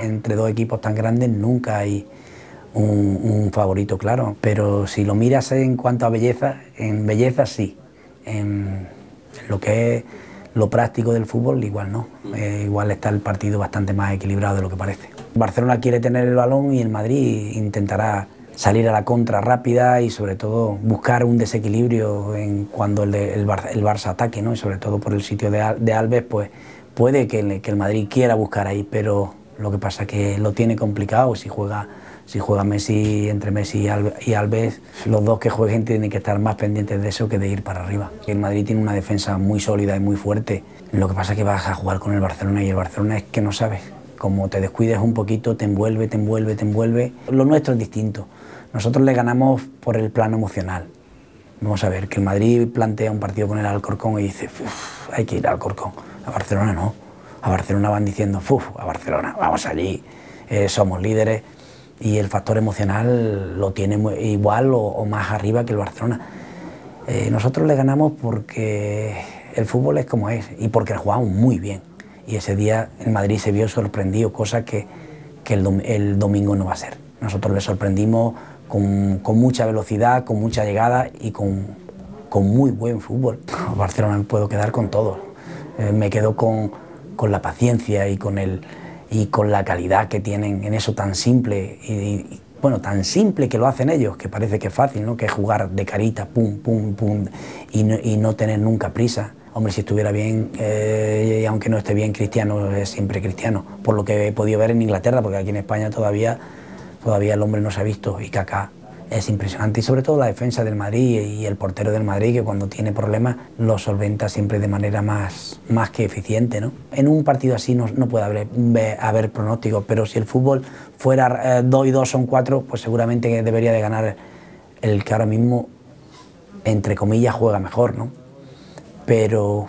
Entre dos equipos tan grandes nunca hay un, favorito, claro, pero si lo miras en cuanto a belleza, en belleza sí, en lo que es lo práctico del fútbol igual no, eh, igual está el partido bastante más equilibrado de lo que parece. Barcelona quiere tener el balón y el Madrid intentará salir a la contra rápida y sobre todo buscar un desequilibrio en cuando el, el, Barça ataque, ¿no? y sobre todo por el sitio de, Alves, pues puede que, el Madrid quiera buscar ahí, pero lo que pasa es que lo tiene complicado si juega si juega Messi entre Messi y Alves, los dos que jueguen tienen que estar más pendientes de eso que de ir para arriba. El Madrid tiene una defensa muy sólida y muy fuerte. Lo que pasa es que vas a jugar con el Barcelona y el Barcelona es que no sabes. Como te descuides un poquito, te envuelve, te envuelve, te envuelve. Lo nuestro es distinto. Nosotros le ganamos por el plano emocional. Vamos a ver, que el Madrid plantea un partido con el Alcorcón y dice, hay que ir al Alcorcón. A Barcelona no. A Barcelona van diciendo, a Barcelona, vamos allí, eh, somos líderes. Y el factor emocional lo tiene igual o, más arriba que el Barcelona. Eh, nosotros le ganamos porque el fútbol es como es y porque jugamos muy bien. Y ese día en Madrid se vio sorprendido, cosa que, el, el domingo no va a ser. Nosotros le sorprendimos con, mucha velocidad, con mucha llegada y con, muy buen fútbol. Barcelona me puedo quedar con todo. Eh, me quedo con, la paciencia y con, el, y con la calidad que tienen en eso tan simple. Y, bueno, tan simple que lo hacen ellos, que parece que es fácil, ¿no? que jugar de carita, pum, pum, pum, y no, tener nunca prisa. Hombre, si estuviera bien, eh, y aunque no esté bien, Cristiano es siempre Cristiano, por lo que he podido ver en Inglaterra, porque aquí en España todavía todavía el hombre no se ha visto y Kaká es impresionante y sobre todo la defensa del Madrid y el portero del Madrid que cuando tiene problemas lo solventa siempre de manera más, más que eficiente. ¿no? En un partido así no, no puede haber, haber pronósticos, pero si el fútbol fuera 2 eh, y 2 son 4, pues seguramente debería de ganar el que ahora mismo, entre comillas, juega mejor. ¿no? Pero,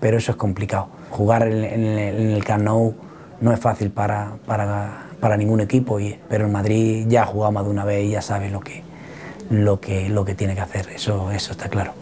pero eso es complicado. Jugar en, el, Camp no es fácil para, para para ningún equipo, y, pero el Madrid ya ha jugado más de una vez y ya sabe lo que, lo que, lo que tiene que hacer, eso, eso está claro.